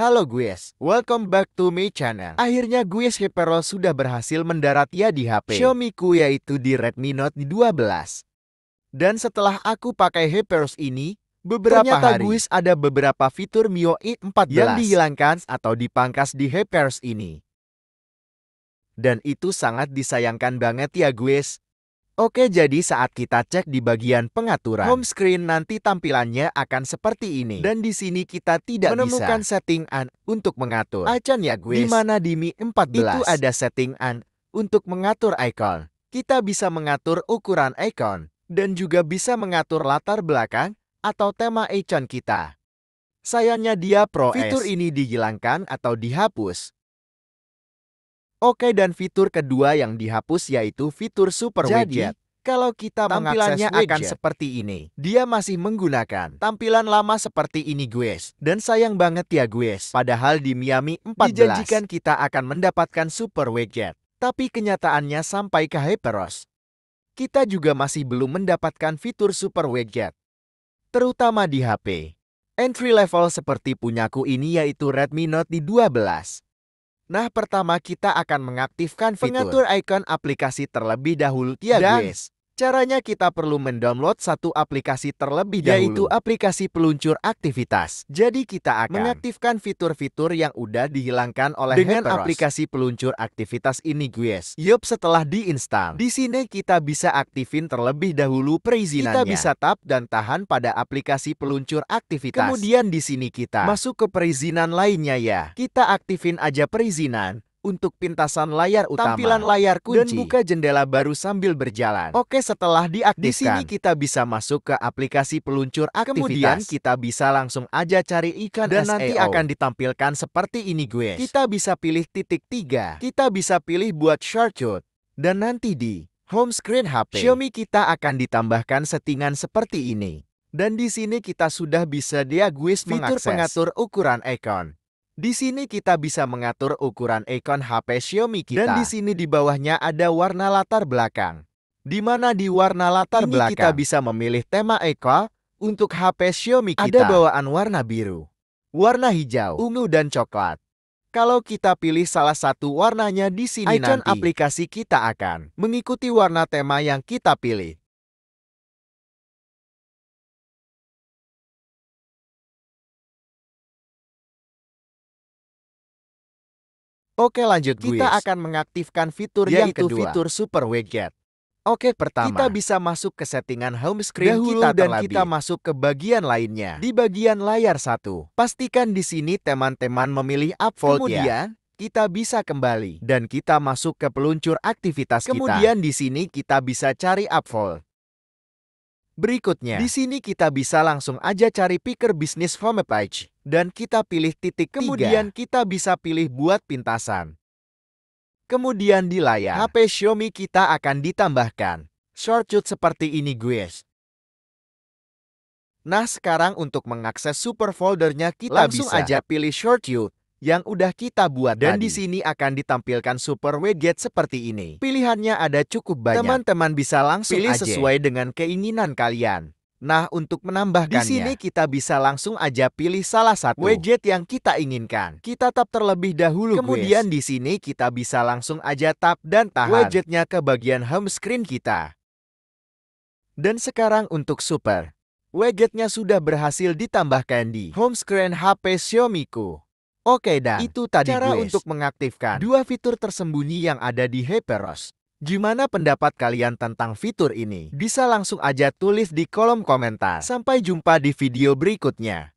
Halo guys, welcome back to my channel. Akhirnya guys Hyperos sudah berhasil mendarat ya di HP Xiaomi ku yaitu di Redmi Note 12. Dan setelah aku pakai Hyperos ini, beberapa Ternyata hari guys ada beberapa fitur MIUI 14 yang dihilangkan atau dipangkas di Hyperos ini. Dan itu sangat disayangkan banget ya guys. Oke, jadi saat kita cek di bagian pengaturan home screen nanti tampilannya akan seperti ini. Dan di sini kita tidak menemukan bisa settingan untuk mengatur. Acan ya gue. Di mana di Mi 14 itu ada settingan untuk mengatur icon. Kita bisa mengatur ukuran icon dan juga bisa mengatur latar belakang atau tema icon kita. Sayangnya dia Pro Fitur ini dihilangkan atau dihapus. Oke dan fitur kedua yang dihapus yaitu fitur Super Jadi, Widget. Kalau kita tampilannya akan seperti ini. Dia masih menggunakan tampilan lama seperti ini guys. Dan sayang banget ya guys. Padahal di Miami 14 dijanjikan kita akan mendapatkan super widget. Tapi kenyataannya sampai ke Hyperos. Kita juga masih belum mendapatkan fitur super widget. Terutama di HP. Entry level seperti punyaku ini yaitu Redmi Note di 12. Nah, pertama kita akan mengaktifkan fitur pengatur icon aplikasi terlebih dahulu. Ya, Dan guys. Caranya kita perlu mendownload satu aplikasi terlebih dahulu, yaitu aplikasi peluncur aktivitas. Jadi kita akan mengaktifkan fitur-fitur yang udah dihilangkan oleh dengan Heteros. aplikasi peluncur aktivitas ini guys. Yup, setelah diinstal, di sini kita bisa aktifin terlebih dahulu perizinannya. Kita bisa tap dan tahan pada aplikasi peluncur aktivitas. Kemudian di sini kita masuk ke perizinan lainnya ya. Kita aktifin aja perizinan untuk pintasan layar utama, tampilan layar kunci, dan buka jendela baru sambil berjalan. Oke, setelah diaktifkan, di sini kita bisa masuk ke aplikasi peluncur aktivitas. Kemudian kita bisa langsung aja cari ikan dan SEO. nanti akan ditampilkan seperti ini gue. Kita bisa pilih titik tiga. Kita bisa pilih buat shortcut. Dan nanti di home screen HP Xiaomi kita akan ditambahkan settingan seperti ini. Dan di sini kita sudah bisa dia guys fitur pengatur ukuran icon. Di sini kita bisa mengatur ukuran ikon HP Xiaomi kita. Dan di sini di bawahnya ada warna latar belakang. Di mana di warna latar Ini belakang kita bisa memilih tema ikon untuk HP Xiaomi kita. Ada bawaan warna biru, warna hijau, ungu dan coklat. Kalau kita pilih salah satu warnanya di sini Icon nanti, aplikasi kita akan mengikuti warna tema yang kita pilih. Oke lanjut Kita akan mengaktifkan fitur yang kedua. fitur Super Widget. Oke, pertama kita bisa masuk ke settingan home screen Dahulu kita dan kita masuk ke bagian lainnya. Di bagian layar satu, pastikan di sini teman-teman memilih upvote Kemudian, ya. kita bisa kembali dan kita masuk ke peluncur aktivitas Kemudian kita. di sini kita bisa cari upvote. Berikutnya, di sini kita bisa langsung aja cari picker business homepage dan kita pilih titik. Kemudian kita bisa pilih buat pintasan. Kemudian di layar HP Xiaomi kita akan ditambahkan shortcut seperti ini guys. Nah sekarang untuk mengakses super foldernya kita langsung bisa aja pilih shortcut yang udah kita buat dan tadi. di sini akan ditampilkan super widget seperti ini. Pilihannya ada cukup banyak. Teman-teman bisa langsung pilih aja. sesuai dengan keinginan kalian. Nah, untuk menambahkannya, di sini kita bisa langsung aja pilih salah satu widget yang kita inginkan. Kita tap terlebih dahulu, Kemudian guys. di sini kita bisa langsung aja tap dan tahan widgetnya ke bagian home screen kita. Dan sekarang untuk super. Widgetnya sudah berhasil ditambahkan di home screen HP Xiaomi ku. Oke dan itu tadi cara guys. untuk mengaktifkan dua fitur tersembunyi yang ada di Hyperos. Gimana pendapat kalian tentang fitur ini? Bisa langsung aja tulis di kolom komentar. Sampai jumpa di video berikutnya.